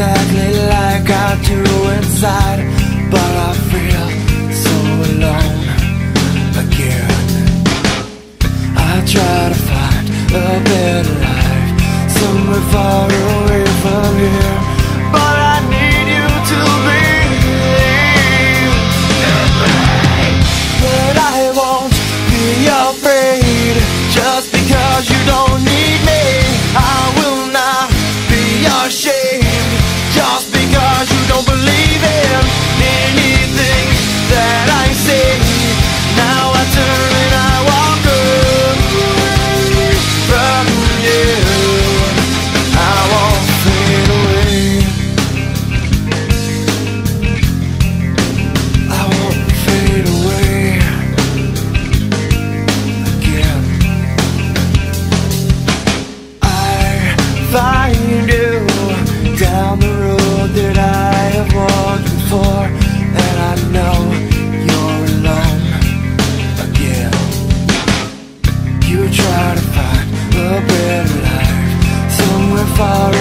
exactly like I do inside But I feel so alone again. I try to find a better life Somewhere far away. Know you're alone again. You try to find a better life somewhere far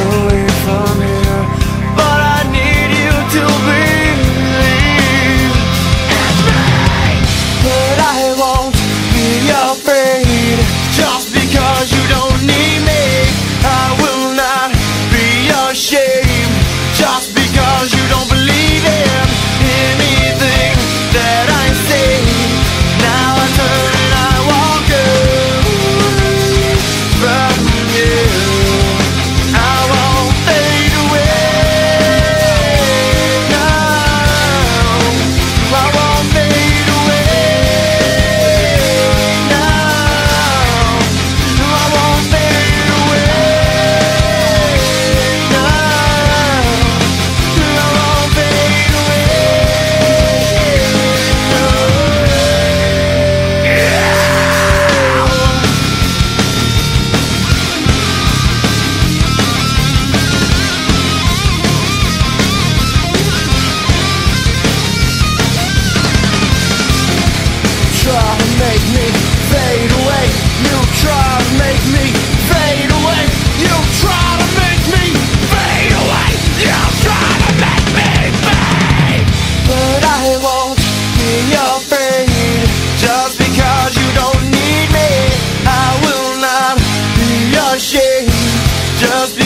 me fade away. You try to make me fade away. You try to make me fade away. You try to make me fade. But I won't be afraid just because you don't need me. I will not be ashamed just